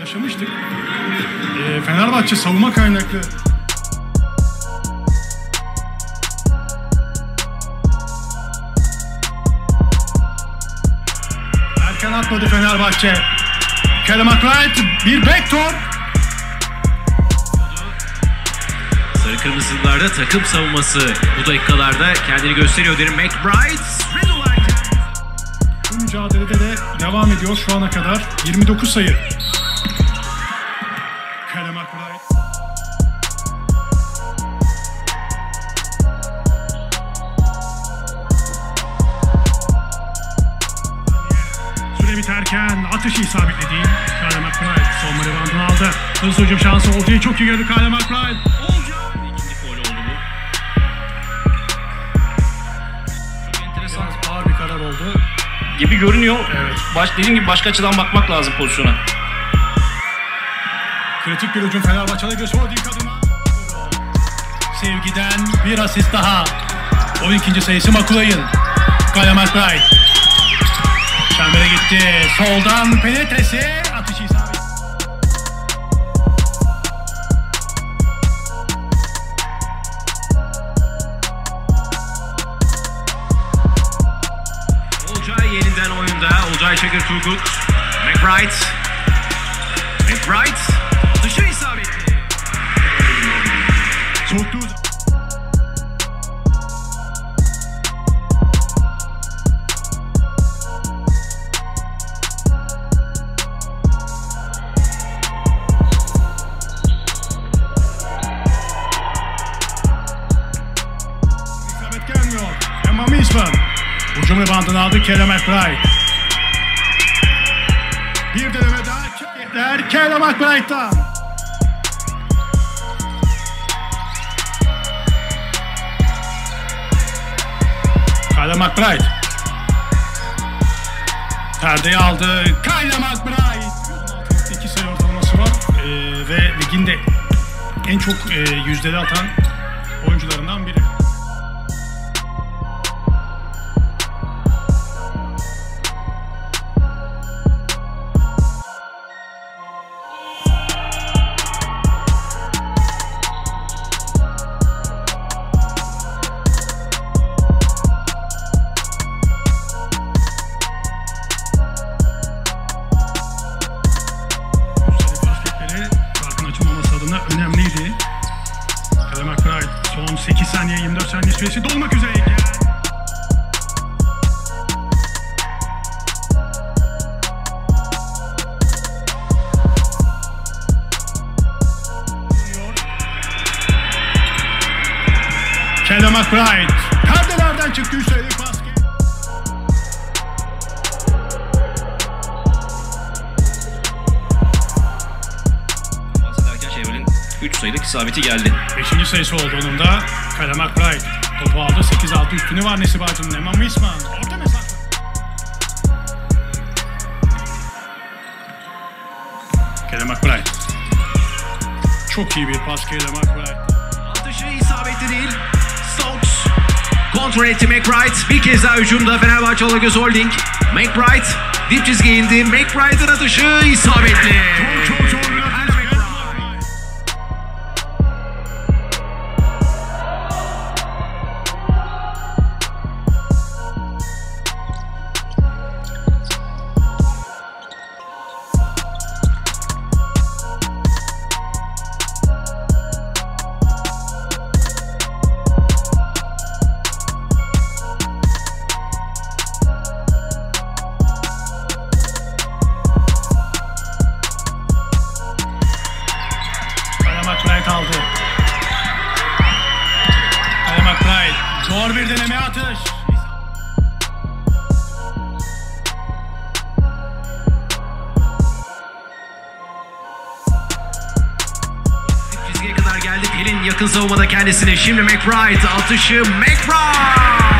Yaşamıştık. Ee, Fenerbahçe savunma kaynaklı Erken atmadı Fenerbahçe. Kerem Akrayt bir backdoor. Sarı Kırmızılılarda takım savunması bu dakikalarda kendini gösteriyor derim. McBride. Mücadelede de devam ediyor şu ana kadar. 29 sayı. Kerem Akrayt. Süre biterken atışı isabetledi. Kerem Akrayt son reboundunu aldı. Hızlı hücum şansı Olcay'ı çok iyi gördü oldu bu. Çok enteresan ağır bir karar oldu. Gibi görünüyor. Evet. Baş, dediğim gibi başka açıdan bakmak lazım pozisyona. Kritik bir hücum Fenerbahçe'de oldu ilk adıma. Sevgiden bir asist daha. O ikinci sayısı Makulay'ın. Kaya McBride. Çembere gitti. Soldan penetresi. Oyunda. Olcay Çakır Turgut. McBride. McBride. Dışı isabetli. Soktu. İsabet gelmiyor. Emma Misman. Hücum reboundını aldı Kerem McBride. Bir deneme daha. Kerem McBride'dan. Kyle McBride. Perdeyi aldı. Kyle McBride. 2 sayı ortalaması var. Ee, ve ligin de en çok e, yüzdeli atan oyuncularından saniye 24 saniye süresi dolmak üzereyken. Kyle McBride 3 sayılık isabeti geldi. Beşinci sayısı oldu onun da. Kyle McBride. Topu aldı. 8-6 üstünü var Nesip Acun'un. Eman Misman. Orta mesafe. Kyle McBride. Çok iyi bir pas Kyle McBride. Atışı isabetli değil. Stokes. Kontrol etti McBride. Bir kez daha hücumda Fenerbahçe Alagöz Holding. McBride dip çizgiye indi. McBride'ın atışı isabetli. Çok çok Kyle McBride aldı. Kyle McBride. Zor bir deneme atış. Çizgiye kadar geldi. Pelin yakın savunmada kendisine. Şimdi McBride atışı McBride.